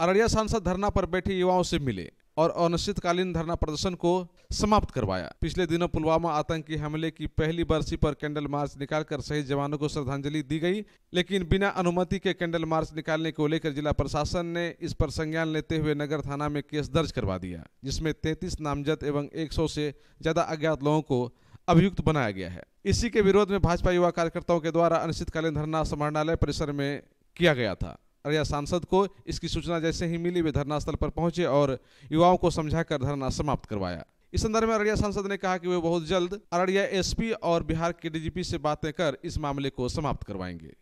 अररिया सांसद धरना पर बैठे युवाओं से मिले और अनिश्चितकालीन धरना प्रदर्शन को समाप्त करवाया। पिछले दिनों पुलवामा आतंकी हमले की पहली बरसी पर कैंडल मार्च निकालकर शहीद जवानों को श्रद्धांजलि दी गई, लेकिन बिना अनुमति के कैंडल मार्च निकालने को लेकर जिला प्रशासन ने इस पर संज्ञान लेते हुए नगर थाना में केस दर्ज करवा दिया, जिसमें 33 नामजद एवं 100 से ज़्यादा अज्ञात लोगों को अभियुक्त बनाया गया है। इसी के विरोध में भाजपा युवा कार्यकर्ताओं के द्वारा अनिश्चितकालीन धरना समाहरणालय परिसर में किया गया था। अररिया सांसद को इसकी सूचना जैसे ही मिली, वे धरना स्थल पर पहुँचे और युवाओं को समझाकर धरना समाप्त करवाया। इस संदर्भ में अररिया सांसद ने कहा कि वे बहुत जल्द अररिया एसपी और बिहार के डीजीपी से बातें कर इस मामले को समाप्त करवाएँगे।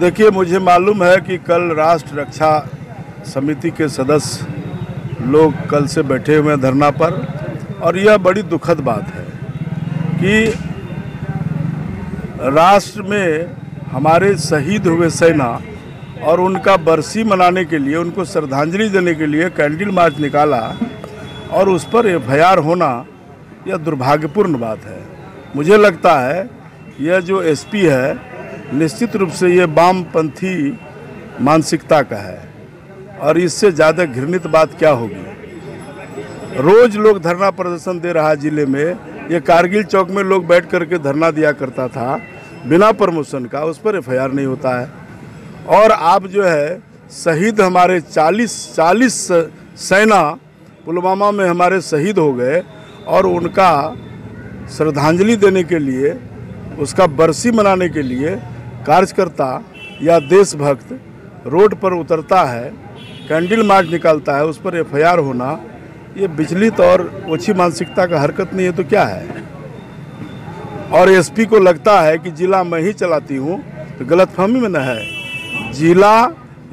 देखिए, मुझे मालूम है कि कल राष्ट्र रक्षा समिति के सदस्य लोग कल से बैठे हुए हैं धरना पर, और यह बड़ी दुखद बात है कि राष्ट्र में हमारे शहीद हुए सेना और उनका बरसी मनाने के लिए, उनको श्रद्धांजलि देने के लिए कैंडल मार्च निकाला और उस पर एफआईआर होना, यह दुर्भाग्यपूर्ण बात है। मुझे लगता है यह जो एसपी है, निश्चित रूप से ये वामपंथी मानसिकता का है और इससे ज़्यादा घृणित बात क्या होगी? रोज लोग धरना प्रदर्शन दे रहा ज़िले में। ये कारगिल चौक में लोग बैठ करके धरना दिया करता था, बिना प्रमोशन का, उस पर एफआईआर नहीं होता है। और आप जो है, शहीद हमारे 40 40 सेना पुलवामा में हमारे शहीद हो गए और उनका श्रद्धांजलि देने के लिए, उसका बरसी मनाने के लिए कार्यकर्ता या देशभक्त रोड पर उतरता है, कैंडल मार्च निकालता है, उस पर एफआईआर होना, ये विचलित और ओछी मानसिकता का हरकत नहीं है तो क्या है? और एसपी को लगता है कि जिला मैं ही चलाती हूँ तो गलतफहमी में न है। जिला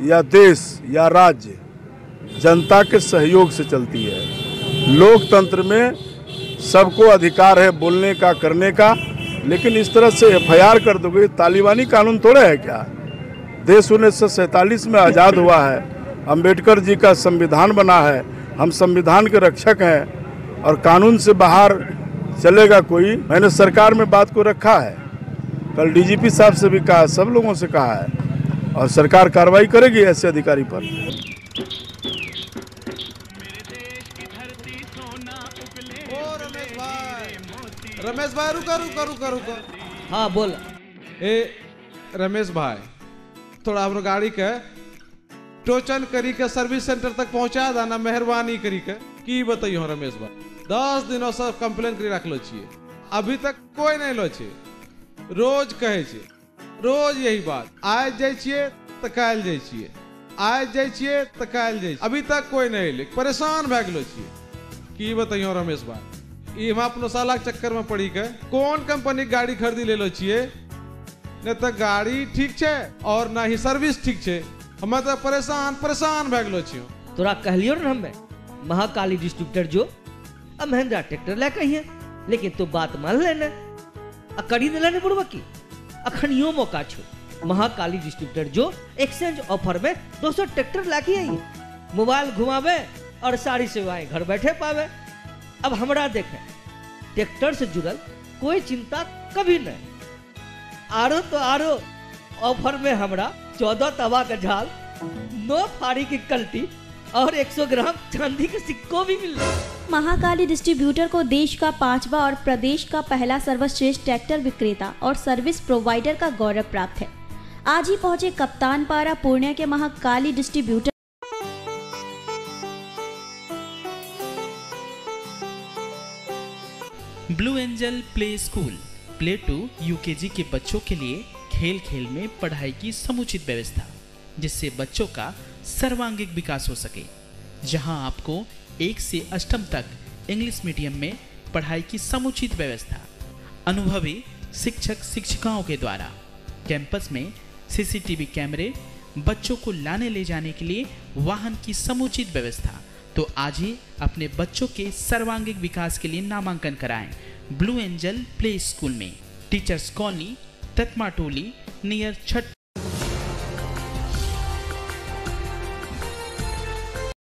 या देश या राज्य जनता के सहयोग से चलती है। लोकतंत्र में सबको अधिकार है बोलने का, करने का, लेकिन इस तरह से एफआईआर कर दोगे, तालिबानी कानून थोड़े है क्या? देश उन्नीस सौ सैंतालीस में आज़ाद हुआ है, अंबेडकर जी का संविधान बना है, हम संविधान के रक्षक हैं, और कानून से बाहर चलेगा कोई? मैंने सरकार में बात को रखा है। कल डीजीपी साहब से भी कहा, सब लोगों से कहा है। और सरकार कार्रवाई करेगी ऐसे अधिकारी पर। रमेश भाई रमेश भाई रुको रुको रुको रुको। हाँ बोल। ए रमेश भाई थोड़ा हमरो गाड़ी के टोचन करी के सर्विस सेंटर तक पहुँचा देना मेहरबानी करी के। की बताइयो रमेश भाई? दस दिनों से कंप्लेन करी रखलो छिए अभी तक कोई नहीं लो छे रोज कहे छे रोज यही बात। आज छिए त काल जाय छिए आज जाय छिए त काल जाय अभी तक कोई नहीं एले। परेशान भए गेलो छिए की बताइयो रमेश भाई? ई हम अपनो के चक्कर में पड़ी के कौन कंपनी के गाड़ी खरीदी लेलो छिए ने तो गाड़ी ठीक छे और ना ही सर्विस ठीक छे। हमें तो परेशान परेशान भए गेलो छियो। तोरा कहलियो न हमें महाकाली डिस्ट्रीब्यूटर जो, अब महिंद्रा ट्रैक्टर ले कहिए लेकिन तू तो बात मान लेना। आ करी दिला ने बुढ़वा की अखन यो मौका छो। महाकाली डिस्ट्रीब्यूटर जो एक्सचेंज ऑफ़र में 200 ट्रैक्टर लाके आई। मोबाइल घुमावे और सारी सेवाएँ घर बैठे पावे। अब हमरा देखे ट्रैक्टर से जुड़ल कोई चिंता कभी नहीं। आरो तो आरो ऑफ़र में हमरा चौदह तवा का झाल, नौ फाड़ी की कल्टी और 100 ग्राम चांदी के सिक्को भी मिल रहा। महाकाली डिस्ट्रीब्यूटर को देश का पांचवा और प्रदेश का पहला सर्वश्रेष्ठ ट्रैक्टर विक्रेता और सर्विस प्रोवाइडर का गौरव प्राप्त है। आज ही पहुँचे कप्तान पारा पूर्णिया के Mahakali distributor. Blue angel play school, play to UKG के बच्चों के लिए खेल खेल में पढ़ाई की समुचित व्यवस्था, जिससे बच्चों का सर्वांगिक विकास हो सके। जहाँ आपको एक से अष्टम तक इंग्लिश मीडियम में पढ़ाई की समुचित व्यवस्था। अनुभवी शिक्षक शिक्षिकाओं के द्वारा कैंपस में सीसीटीवी कैमरे बच्चों को लाने ले जाने के लिए वाहन की समुचित व्यवस्था। तो आज ही अपने बच्चों के सर्वांगीण विकास के लिए नामांकन कराएँ ब्लू एंजल प्ले स्कूल में। Teachers colony Tatma Toli near Chhath